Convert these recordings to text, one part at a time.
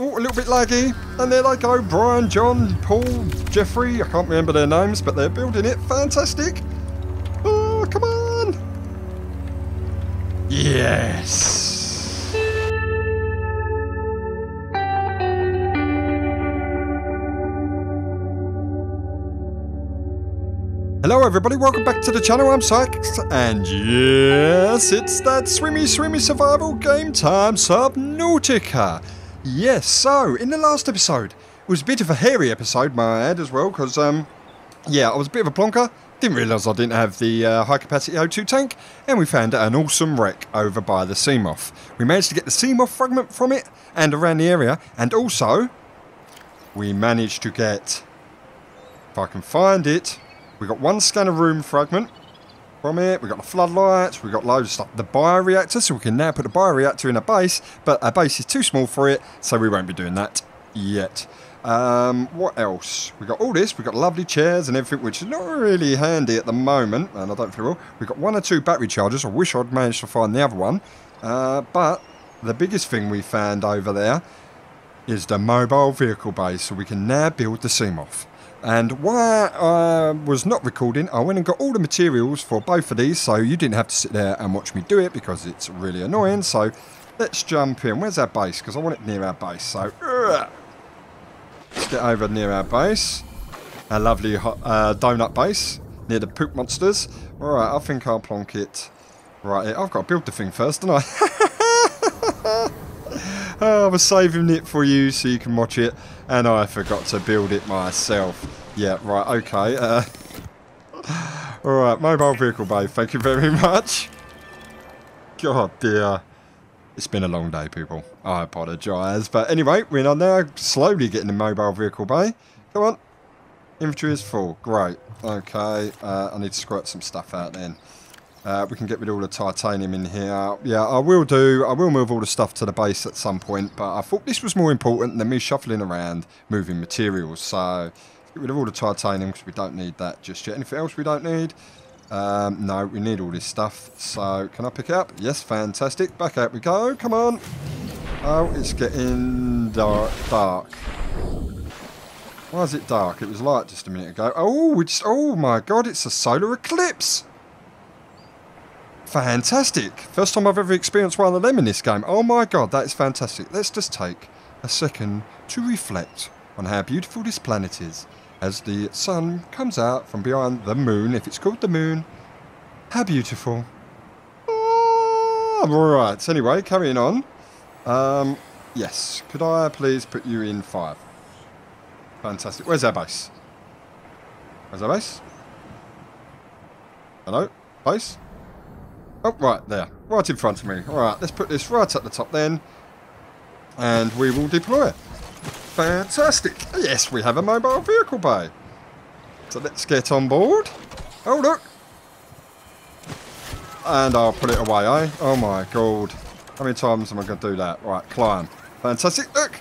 Oh, a little bit laggy. And there they go. Brian, John, Paul, Jeffrey. I can't remember their names, but they're building it. Fantastic. Oh, come on. Yes. Hello everybody, welcome back to the channel, I'm Sykes, and yes, it's that swimmy swimmy survival game time Subnautica. Yes, so, in the last episode, it was a bit of a hairy episode, my ad as well, because, um, yeah, I was a bit of a plonker, didn't realise I didn't have the uh, high capacity O2 tank, and we found an awesome wreck over by the Seamoth. We managed to get the Seamoth fragment from it, and around the area, and also, we managed to get, if I can find it, we got one scanner room fragment from it. we've got the floodlights. we've got loads of stuff. The bioreactor, so we can now put the bioreactor in a base, but our base is too small for it, so we won't be doing that yet. Um, what else? We've got all this. we've got lovely chairs and everything, which is not really handy at the moment, and I don't feel well. We've got one or two battery chargers. I wish I'd managed to find the other one, uh, but the biggest thing we found over there is the mobile vehicle base, so we can now build the Seamoth. And while I was not recording, I went and got all the materials for both of these, so you didn't have to sit there and watch me do it because it's really annoying. So let's jump in. Where's our base? Because I want it near our base. So let's get over near our base. Our lovely hot, uh, donut base near the poop monsters. All right, I think I'll plonk it right here. I've got to build the thing first, don't I? oh, I was saving it for you so you can watch it, and I forgot to build it myself. Yeah, right, okay. Uh, Alright, mobile vehicle bay, thank you very much. God dear. It's been a long day, people. I apologise. But anyway, we're now slowly getting the mobile vehicle bay. Come on. Inventory is full. Great. Okay, uh, I need to squirt some stuff out then. Uh, we can get rid of all the titanium in here. Yeah, I will do. I will move all the stuff to the base at some point, but I thought this was more important than me shuffling around moving materials. So, get rid of all the titanium because we don't need that just yet. Anything else we don't need? Um, no, we need all this stuff. So, can I pick it up? Yes, fantastic. Back out we go. Come on. Oh, it's getting dark. dark. Why is it dark? It was light just a minute ago. Oh, we just, oh my god, it's a solar eclipse. Fantastic. First time I've ever experienced one of them in this game. Oh my god, that is fantastic. Let's just take a second to reflect on how beautiful this planet is as the sun comes out from behind the moon, if it's called the moon. How beautiful. Oh, right, anyway, carrying on. Um, yes, could I please put you in five? Fantastic. Where's our base? Where's our base? Hello? Base? Oh, right there. Right in front of me. Alright, let's put this right at the top then. And we will deploy it. Fantastic. Yes, we have a mobile vehicle bay. So let's get on board. Oh, look. And I'll put it away, eh? Oh my god. How many times am I going to do that? Right, climb. Fantastic. Look.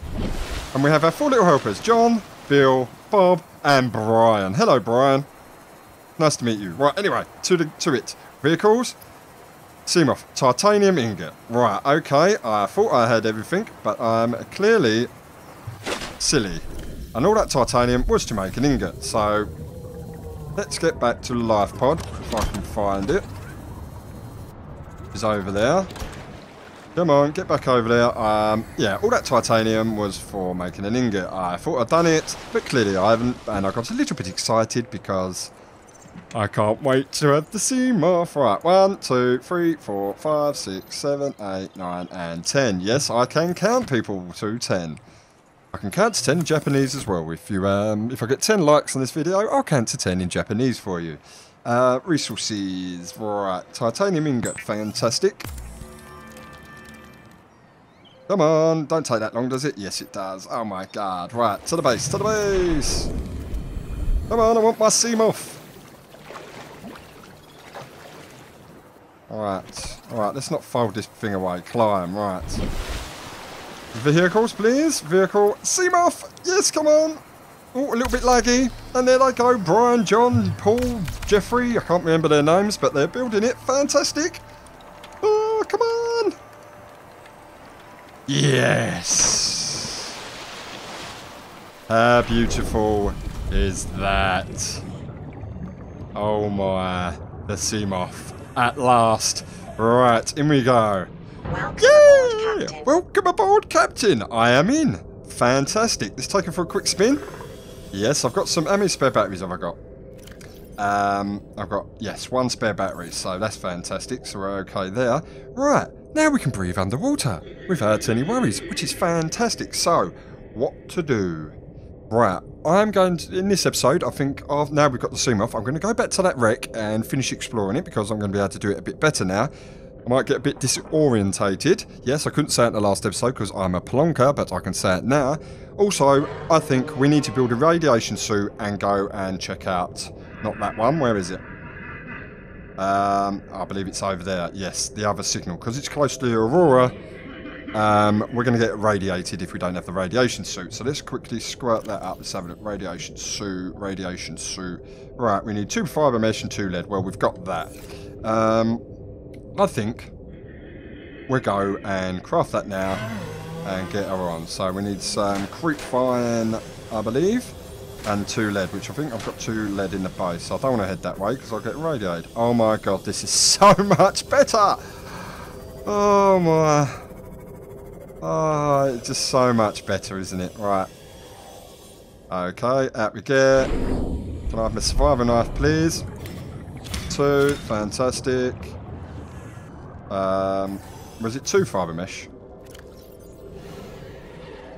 And we have our four little helpers. John, Bill, Bob, and Brian. Hello, Brian. Nice to meet you. Right, anyway, to, the, to it. Vehicles. Seamoth, titanium ingot. Right, okay, I thought I had everything, but I'm clearly silly. And all that titanium was to make an ingot, so let's get back to the life pod, if I can find it. It's over there. Come on, get back over there. Um, yeah, all that titanium was for making an ingot. I thought I'd done it, but clearly I haven't, and I got a little bit excited because I can't wait to have the Seamoth. Right, one, two, three, four, five, six, seven, eight, nine, and ten. Yes, I can count people to ten. I can count to ten in Japanese as well. If you, um, if I get ten likes on this video, I'll count to ten in Japanese for you. Uh, resources, right, titanium ingot, fantastic. Come on, don't take that long, does it? Yes, it does. Oh my god. Right, to the base, to the base. Come on, I want my Seamoth. Alright, alright, let's not fold this thing away. Climb, right. Vehicles, please. Vehicle. Seamoth! Yes, come on! Oh, a little bit laggy. And there they go. Brian, John, Paul, Jeffrey. I can't remember their names, but they're building it. Fantastic. Oh, come on. Yes. How beautiful is that? Oh my, the Seamoth. At last. Right, in we go. Welcome aboard, Captain. Welcome aboard, Captain. I am in. Fantastic. Let's take it for a quick spin. Yes, I've got some. How many spare batteries have I got? Um, I've got, yes, one spare battery, so that's fantastic. So we're okay there. Right, now we can breathe underwater without any worries, which is fantastic. So, what to do? Right, I'm going to, in this episode, I think, of, now we've got the zoom off, I'm going to go back to that wreck and finish exploring it because I'm going to be able to do it a bit better now. I might get a bit disorientated. Yes, I couldn't say it in the last episode because I'm a plonker, but I can say it now. Also, I think we need to build a radiation suit and go and check out, not that one, where is it? Um, I believe it's over there. Yes, the other signal, because it's close to the Aurora. Um, we're going to get radiated if we don't have the radiation suit. So let's quickly squirt that up. Let's have a look. Radiation suit, radiation suit. Right, we need two fibre mesh and two lead. Well, we've got that. Um, I think we'll go and craft that now and get her on. So we need some creepvine, I believe, and two lead, which I think I've got two lead in the base. So I don't want to head that way because I'll get radiated. Oh my god, this is so much better! Oh my... Oh, it's just so much better, isn't it? Right. Okay, out we get. Can I have my survivor knife, please? Two, fantastic. Um, was it two fibre mesh?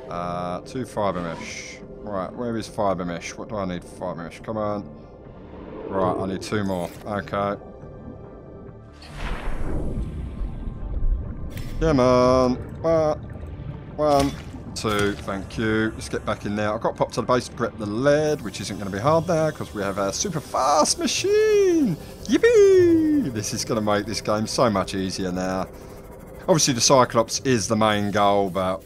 Uh, two fibre mesh. Right, where is fibre mesh? What do I need for fibre mesh? Come on. Right, I need two more. Okay. Come on. One, one, two, thank you. Let's get back in there. I've got to pop to the base to grab the lead, which isn't going to be hard now because we have our super fast machine. Yippee! This is going to make this game so much easier now. Obviously, the Cyclops is the main goal, but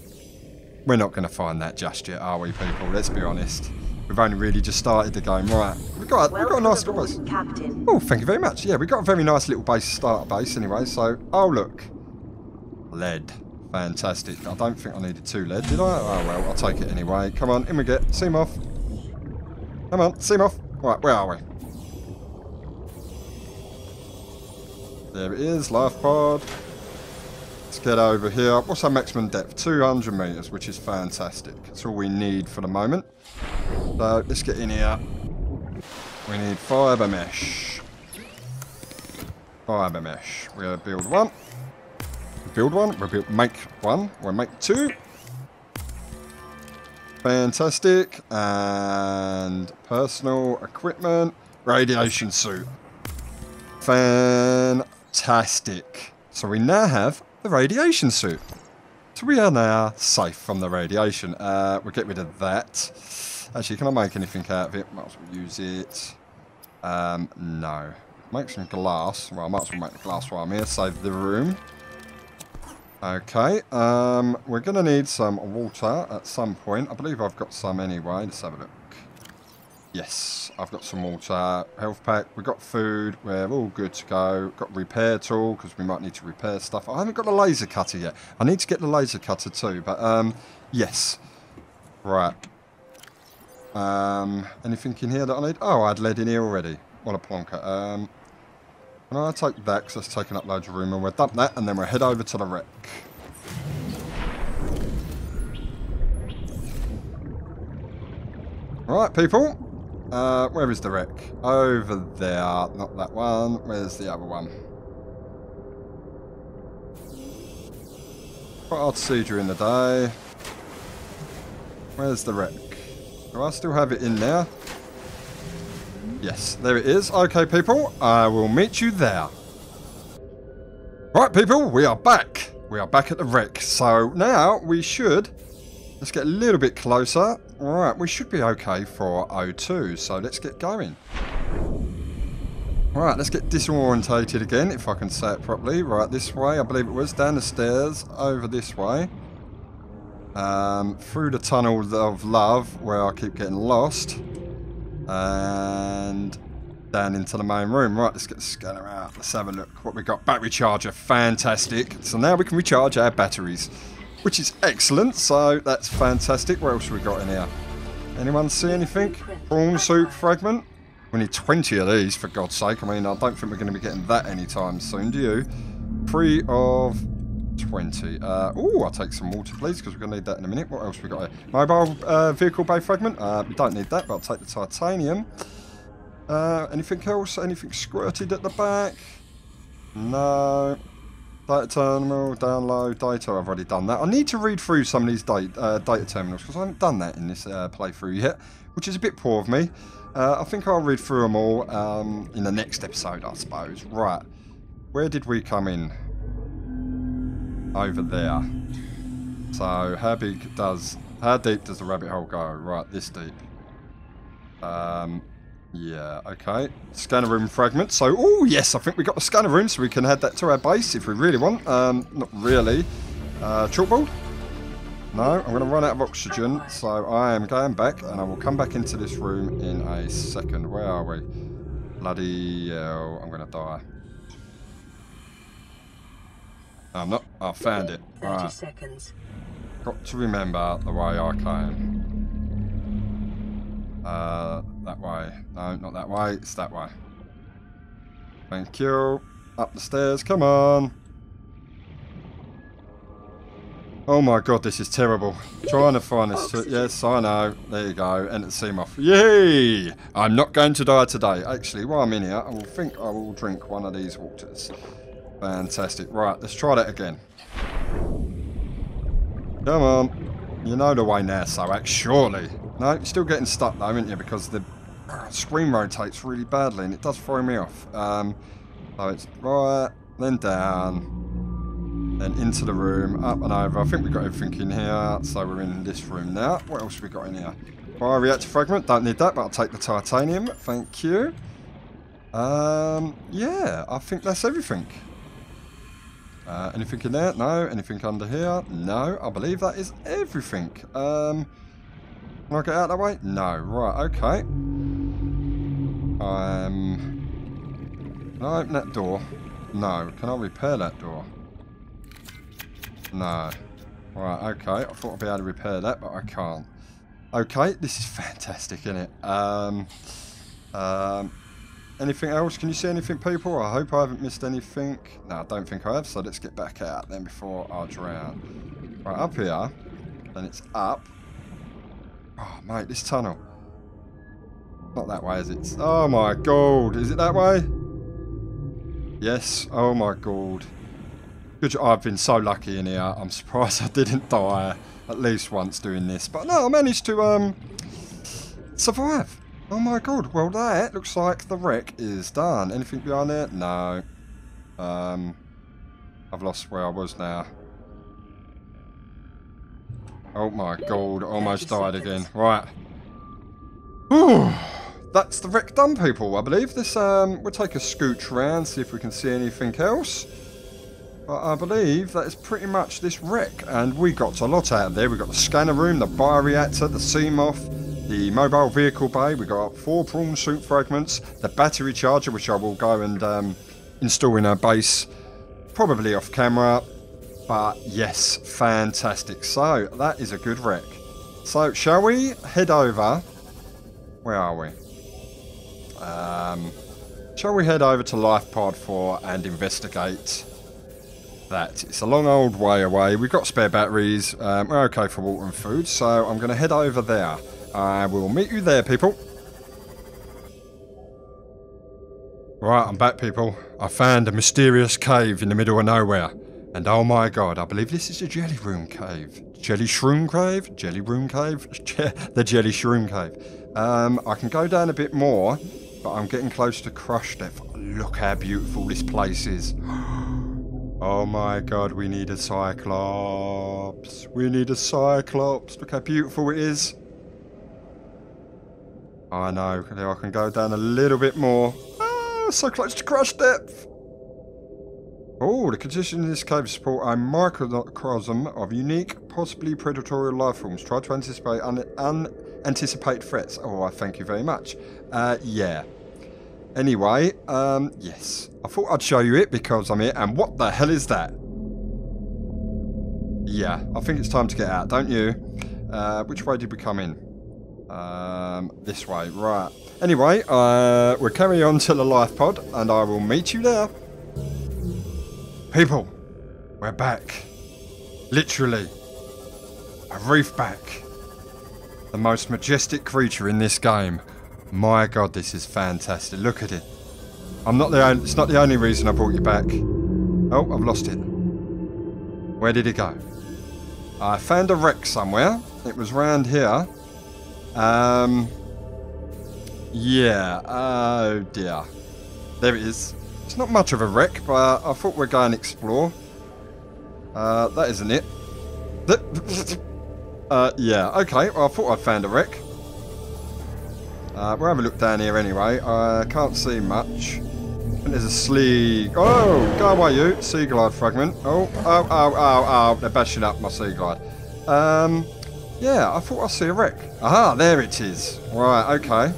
we're not going to find that just yet, are we, people? Let's be honest. We've only really just started the game. Right, we've got, we've got a nice little base. Captain. Oh, thank you very much. Yeah, we've got a very nice little base starter base anyway. So, oh look, lead, fantastic. I don't think I needed two lead, did I? Oh well, I'll take it anyway. Come on, in we get. Seamoth. Come on, Seamoth. Right, where are we? There it is, life pod. Let's get over here. What's our maximum depth? 200 meters, which is fantastic. That's all we need for the moment. So let's get in here. We need fibre mesh. Fibre mesh. We'll build one. Build one. We'll build, make one. We'll make two. Fantastic. And personal equipment. Radiation suit. Fantastic. So we now have the radiation suit. So we are now safe from the radiation. Uh, we'll get rid of that. Actually, can I make anything out of it? Might as well use it. Um, no. Make some glass. Well, I might as well make the glass while I'm here. Save the room. Okay. Um, we're going to need some water at some point. I believe I've got some anyway. Let's have a look. Yes, I've got some water, health pack, we've got food, we're all good to go. Got repair tool, because we might need to repair stuff. I haven't got the laser cutter yet. I need to get the laser cutter too, but um, yes. Right. Um, anything in here that I need? Oh, I had lead in here already. What a plonker. Um, can I take that, because that's taking up loads of room, and we'll dump that, and then we'll head over to the wreck. Right, people. Uh, where is the wreck? Over there. Not that one. Where's the other one? Quite hard to see during the day. Where's the wreck? Do I still have it in there? Yes, there it is. Okay, people. I will meet you there. Right, people. We are back. We are back at the wreck. So now we should... Let's get a little bit closer. Alright, we should be okay for O2, so let's get going. Alright, let's get disorientated again, if I can say it properly. Right, this way, I believe it was. Down the stairs, over this way. Um, through the tunnel of love, where I keep getting lost. And down into the main room. Right, let's get the scanner out. Let's have a look what we got. Battery charger, fantastic. So now we can recharge our batteries which is excellent. So that's fantastic. What else we got in here? Anyone see anything? Prawn suit fragment? We need 20 of these, for God's sake. I mean, I don't think we're going to be getting that anytime soon, do you? Three of 20. Uh, oh, I'll take some water, please, because we're going to need that in a minute. What else we got here? Mobile uh, vehicle bay fragment. Uh, we don't need that, but I'll take the titanium. Uh, anything else? Anything squirted at the back? No. Data terminal, download, data, I've already done that. I need to read through some of these data, uh, data terminals because I haven't done that in this uh, playthrough yet, which is a bit poor of me. I think I'll read through them all um, in the next episode, I suppose. Right, where did we come in? Over there. So, how big does, how deep does the rabbit hole go? Right, this deep. Um, yeah, okay. Scanner room fragment. So, oh yes, I think we got the scanner room, so we can add that to our base if we really want. Um, not really. Uh, chalkboard? No, I'm going to run out of oxygen, so I am going back, and I will come back into this room in a second. Where are we? Bloody hell, I'm going to die. I'm not. I found it. 30 Right. seconds. Got to remember the way I came. Uh, that way. No, not that way. It's that way. Thank you. Up the stairs. Come on. Oh my god, this is terrible. Trying to find this. Yes, I know. There you go. Enter the off. Yay! I'm not going to die today. Actually, while I'm in here, I will think I will drink one of these waters. Fantastic. Right, let's try that again. Come on. You know the way now, Soak, surely. No, you're still getting stuck though, aren't you? Because the screen rotates really badly and it does throw me off. Um, so it's right, then down, then into the room, up and over. I think we've got everything in here, so we're in this room now. What else have we got in here? Bioreactor fragment, don't need that, but I'll take the titanium. Thank you. Um, yeah, I think that's everything. Uh, anything in there? No. Anything under here? No. I believe that is everything. Um, can I get out that way? No. Right, okay. Um, can I open that door? No. Can I repair that door? No. Right, okay. I thought I'd be able to repair that, but I can't. Okay, this is fantastic, isn't it? Um, um, anything else? Can you see anything, people? I hope I haven't missed anything. No, I don't think I have, so let's get back out then before I drown. Right, up here. Then it's up. Oh, mate, this tunnel. Not that way, is it? Oh, my God. Is it that way? Yes. Oh, my God. Good. I've been so lucky in here. I'm surprised I didn't die at least once doing this. But no, I managed to um survive. Oh, my God. Well, that looks like the wreck is done. Anything behind there? No. Um, I've lost where I was now. Oh my god, almost died again. Right. Whew. That's the wreck done, people, I believe. This, um, we'll take a scooch around, see if we can see anything else. But I believe that is pretty much this wreck. And we got a lot out of there. We got the scanner room, the bioreactor, the Seamoth, the mobile vehicle bay. We got four prawn suit fragments, the battery charger, which I will go and um, install in our base, probably off camera. But yes, fantastic. So that is a good wreck. So shall we head over? Where are we? Um, shall we head over to Life Pod 4 and investigate that? It's a long old way away. We've got spare batteries. Um, we're okay for water and food. So I'm going to head over there. I will meet you there, people. Right, I'm back, people. I found a mysterious cave in the middle of nowhere. And oh my god, I believe this is a jelly room cave. Jelly shroom cave? Jelly room cave? the jelly shroom cave. Um, I can go down a bit more, but I'm getting close to crush depth. Look how beautiful this place is. Oh my god, we need a cyclops. We need a cyclops. Look how beautiful it is. I know, I can go down a little bit more. Ah, so close to crush depth. Oh, the conditions in this cave support a microcosm of unique, possibly predatory life forms. Try to anticipate un unanticipated threats. Oh, I thank you very much. Uh, yeah. Anyway, um, yes. I thought I'd show you it because I'm here. And what the hell is that? Yeah, I think it's time to get out, don't you? Uh, which way did we come in? Um, this way, right. Anyway, uh, we'll carry on to the life pod, and I will meet you there. People, we're back. Literally. A Reefback. The most majestic creature in this game. My god, this is fantastic. Look at it. I'm not the only, it's not the only reason I brought you back. Oh, I've lost it. Where did it go? I found a wreck somewhere. It was round here. Um, yeah, oh dear. There it is. It's not much of a wreck, but I thought we'd go and explore. Uh, that isn't it. uh, yeah, okay, well, I thought I'd found a wreck. Uh, we'll have a look down here anyway. I can't see much. And there's a slee. Oh, go away, you. Seaglide fragment. Oh, oh, oh, oh, oh. They're bashing up my Seaglide. Um, yeah, I thought I see a wreck. Aha, there it is. Right, okay.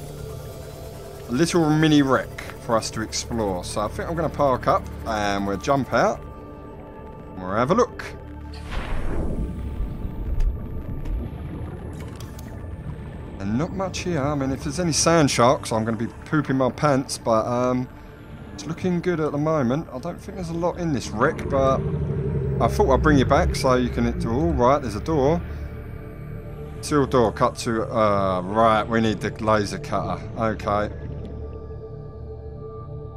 A little mini wreck for us to explore. So I think I'm going to park up and we'll jump out. We'll have a look. And not much here. I mean, if there's any sand sharks, I'm going to be pooping my pants. But um, it's looking good at the moment. I don't think there's a lot in this wreck, but I thought I'd bring you back so you can... All right, there's a door. Sealed door, cut to... Uh, right, we need the laser cutter. Okay.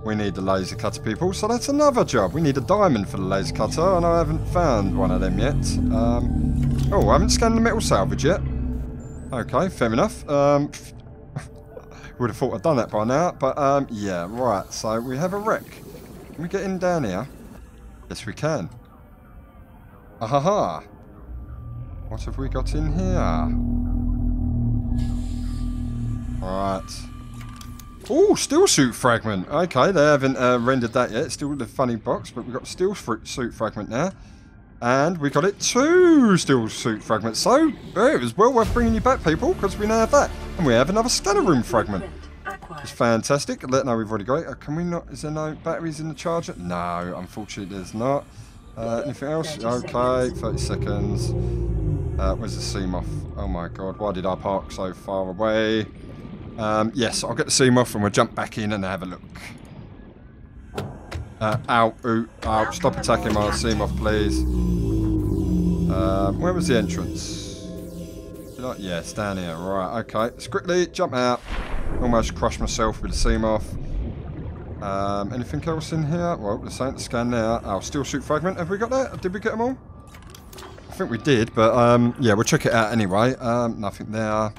We need the laser cutter, people. So that's another job. We need a diamond for the laser cutter, and I haven't found one of them yet. Um, oh, I haven't scanned the metal salvage yet. Okay, fair enough. Um, would have thought I'd done that by now, but um, yeah, right. So we have a wreck. Can we get in down here? Yes, we can. Ahaha. What have we got in here? Right. Oh, steel suit fragment. Okay, they haven't uh, rendered that yet. Still the funny box, but we've got steel suit fragment now. And we got it two steel suit fragments. So, it was well worth bringing you back, people, because we now have that. And we have another scanner room fragment. It's fantastic. Let know we've already got it. Uh, can we not... Is there no batteries in the charger? No, unfortunately there's not. Uh, anything else? Okay, 30 seconds. Uh, where's the Seamoth? Oh my god, why did I park so far away? Um, yes, I'll get the Seamoth and we'll jump back in and have a look. Uh, ow, ooh, ow, stop attacking my Seamoth, please. Um, where was the entrance? I, yeah, it's down here. Right, okay. Let's quickly jump out. Almost crushed myself with the Seamoth. Um, anything else in here? Well, the scan there. Oh, steel suit fragment. Have we got that? Did we get them all? Think we did, but um, yeah, we'll check it out anyway. Um, nothing there.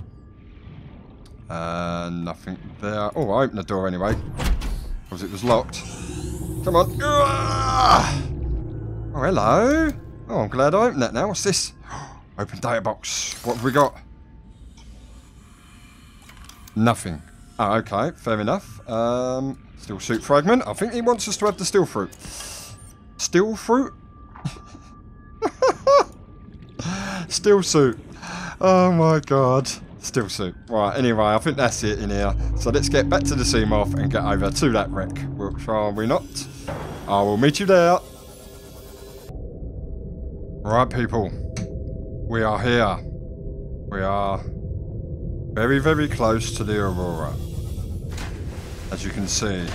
Uh, nothing there. Oh, I opened the door anyway. Because it was locked. Come on. Oh, hello. Oh, I'm glad I opened that now. What's this? Open data box. What have we got? Nothing. Oh, okay. Fair enough. Um, steel suit fragment. I think he wants us to have the steel fruit. Steel fruit? Still suit. Oh my god. Still suit. Right, anyway, I think that's it in here. So let's get back to the Seamoth and get over to that wreck. Shall we not? I will meet you there. Right, people. We are here. We are very, very close to the Aurora. As you can see.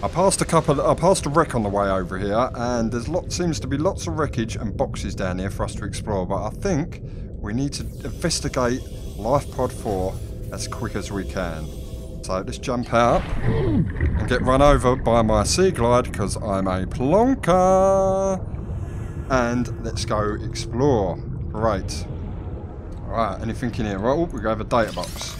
I passed a couple. I passed a wreck on the way over here, and there's lot seems to be lots of wreckage and boxes down here for us to explore. But I think we need to investigate Life Pod 4 as quick as we can. So let's jump out and get run over by my Seaglide because I'm a plonker. And let's go explore. Great. Alright, anything in here? Right, oh, we have a data box.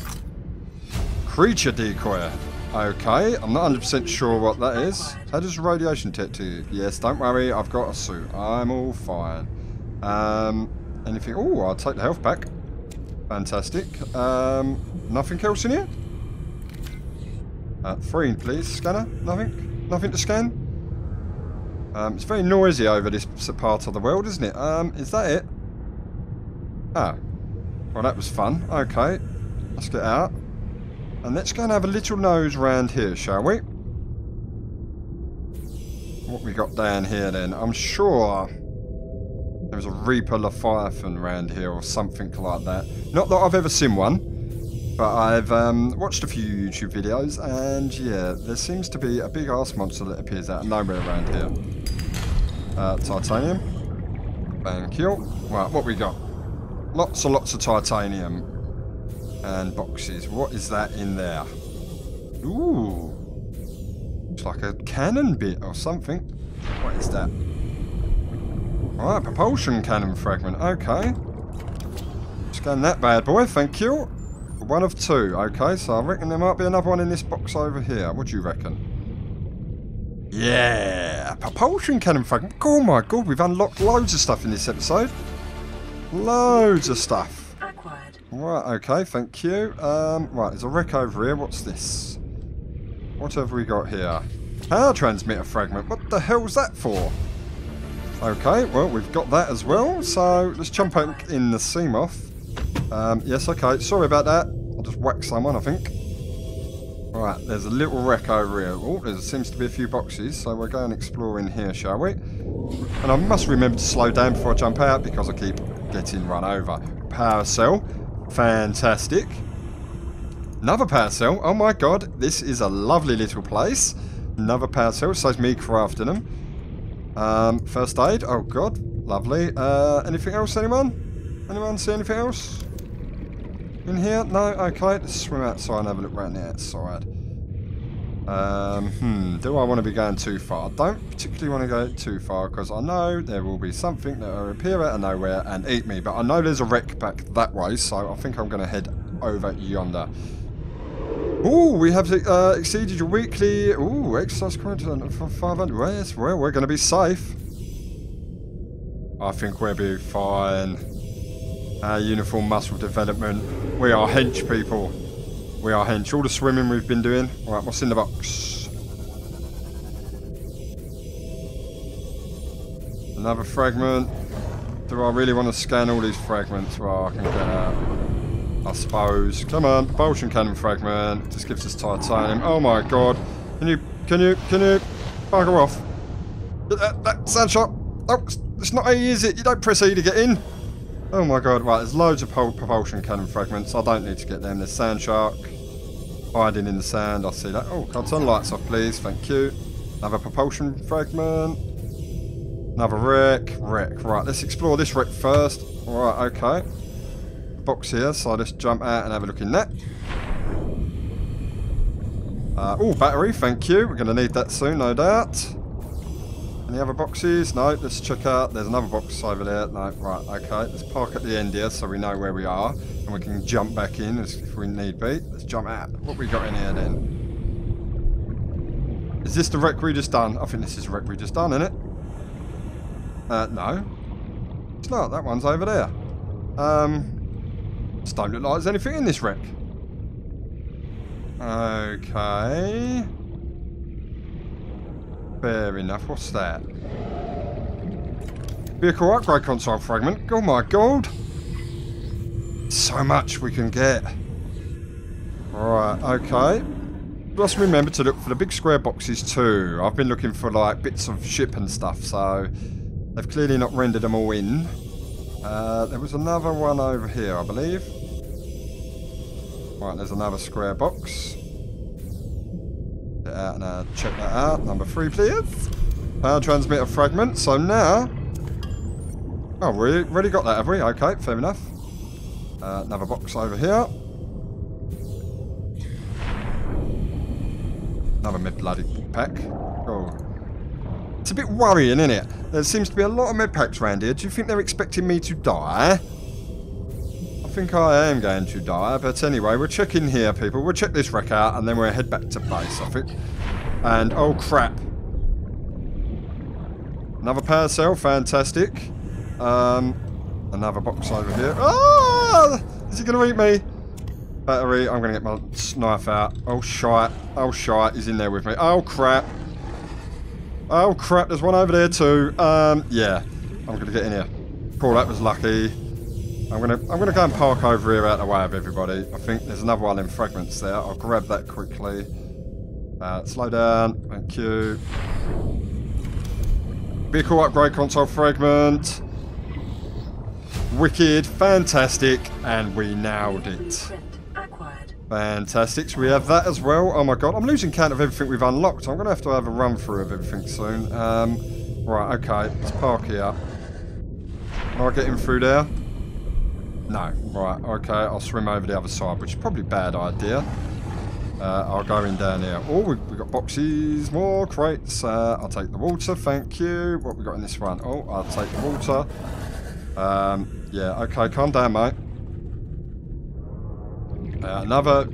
Creature decoy. Okay, I'm not 100% sure what that is. How does radiation you? Yes, don't worry, I've got a suit. I'm all fine. Um, anything? Oh, I'll take the health pack. Fantastic. Um, nothing else in here? Uh, three, please. Scanner? Nothing? Nothing to scan? Um, it's very noisy over this part of the world, isn't it? Um, is that it? Ah. Well, that was fun. Okay. Let's get out. And let's go and have a little nose round here, shall we? What we got down here then? I'm sure there's a Reaper Leviathan around here or something like that. Not that I've ever seen one. But I've um, watched a few YouTube videos, and yeah, there seems to be a big ass monster that appears out of nowhere around here. Uh, titanium. Thank you. Right, what we got? Lots and lots of titanium. And boxes. What is that in there? Ooh. It's like a cannon bit or something. What is that? Right, propulsion cannon fragment. Okay. Scan that bad boy, thank you. One of two. Okay, so I reckon there might be another one in this box over here. What do you reckon? Yeah! Propulsion cannon fragment. Oh my god, we've unlocked loads of stuff in this episode. Loads of stuff. Right, okay, thank you. Um, right, there's a wreck over here. What's this? What have we got here? Power transmitter fragment. What the hell's that for? Okay, well, we've got that as well. So, let's jump back in the Seamoth. Um, yes, okay. Sorry about that. I'll just whack someone, I think. Right, there's a little wreck over here. Oh, there seems to be a few boxes, so we'll go and explore in here, shall we? And I must remember to slow down before I jump out because I keep getting run over. Power cell. Fantastic. Another power cell. Oh my god, this is a lovely little place. Another power cell, saves me crafting them. Um, first aid. Oh god, lovely. Uh, anything else, anyone? Anyone see anything else? In here? No? Okay, let's swim outside and have a look around the outside. Um, hmm, do I want to be going too far? I don't particularly want to go too far because I know there will be something that will appear out of nowhere and eat me. But I know there's a wreck back that way, so I think I'm going to head over yonder. Oh, we have uh, exceeded your weekly... Oh, exercise content for 500. Yes, well, we're going to be safe. I think we'll be fine. Our uniform muscle development. We are hench people. We are hench. All the swimming we've been doing. Alright, what's in the box? Another fragment. Do I really want to scan all these fragments? Well, I can get out. I suppose. Come on, propulsion cannon fragment. Just gives us titanium. Oh my god. Can you, can you, can you bugger off? That, that sound shot. Oh, it's not E, is it? You don't press E to get in. Oh my god, right, there's loads of propulsion cannon fragments. I don't need to get them. There's sand shark. Hiding in the sand, I see that. Oh, can I turn the lights off, please? Thank you. Another propulsion fragment. Another wreck. Wreck. Right, let's explore this wreck first. Right, okay box here, so let's jump out and have a look in that. Uh, oh, battery, thank you. We're going to need that soon, no doubt. Any other boxes? No, let's check out. There's another box over there. No, right, okay. Let's park at the end here so we know where we are. And we can jump back in if we need be. Let's jump out. What we got in here then? Is this the wreck we just done? I think this is the wreck we just done, isn't it? Uh, no. It's not. That one's over there. Um, just don't look like there's anything in this wreck. Okay. Fair enough. What's that? Vehicle upgrade console fragment. Oh my god. So much we can get. Right, okay. Just remember to look for the big square boxes too. I've been looking for like bits of ship and stuff, so they've clearly not rendered them all in. Uh, there was another one over here, I believe. Right, there's another square box. Out and uh, check that out. Number three, please. Power transmitter fragment. So now... Oh, we already got that, have we? Okay, fair enough. Uh, another box over here. Another mid bloody pack. Oh. It's a bit worrying, isn't it? There seems to be a lot of med packs around here. Do you think they're expecting me to die? Think I am going to die, but anyway, we'll check in here, people. We'll check this wreck out, and then we'll head back to base, I think. And, oh crap. Another power cell, fantastic. Um, another box over here. Ah! Is he going to eat me? Battery, I'm going to get my knife out. Oh, shite. Oh, shite, he's in there with me. Oh, crap. Oh, crap, there's one over there too. Um, yeah, I'm going to get in here. Cool, that was lucky. I'm gonna I'm gonna go and park over here out of the way of everybody. I think there's another one in fragments there. I'll grab that quickly. Uh, slow down. Thank you. Vehicle upgrade console fragment. Wicked, fantastic, and we nailed it. Fantastic. So we have that as well. Oh my god, I'm losing count of everything we've unlocked. I'm going to have to have a run through of everything soon. Um, right, okay. Let's park here. Can I get in through there? No. Right, okay. I'll swim over the other side, which is probably a bad idea. Uh, I'll go in down here. Oh, we've, we've got boxes, more crates. Uh, I'll take the water, thank you. What we got in this one? Oh, I'll take the water. Um, yeah, okay, calm down, mate. Uh, another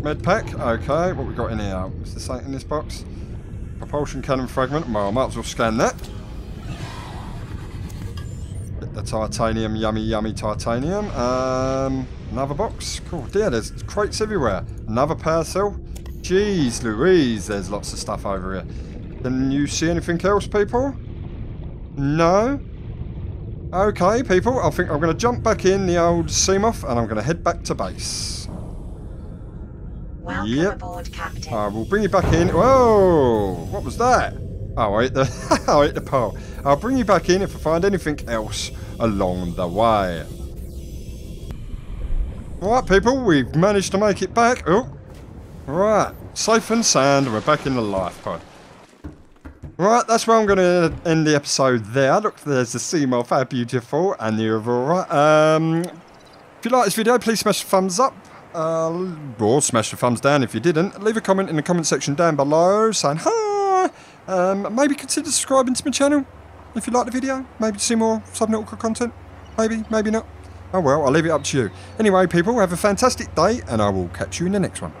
med pack. Okay, what we got in here? Is something in this box? Propulsion cannon fragment. Well, I might as well scan that. Get the titanium, yummy, yummy titanium. Um, another box. Cool. Yeah, there's crates everywhere. Another parcel. Jeez Louise, there's lots of stuff over here. Can you see anything else, people? No? Okay, people, I think I'm going to jump back in the old Seamoth and I'm going to head back to base. Welcome Yep. aboard, Captain. I will bring you back in. Whoa! What was that? I hit the, I hit the pole. I'll bring you back in if I find anything else along the way. Right, people, we've managed to make it back. Oh, right, safe and sound. We're back in the life pod. Right, that's where I'm going to end the episode there. Look, there's the Seamoth, how beautiful, and the Aurora. Um, if you like this video, please smash the thumbs up. Uh, or smash the thumbs down if you didn't. Leave a comment in the comment section down below saying hi. Um, maybe consider subscribing to my channel if you like the video. Maybe see more subnautical content. Maybe, maybe not. Oh well, I'll leave it up to you. Anyway, people, have a fantastic day, and I will catch you in the next one.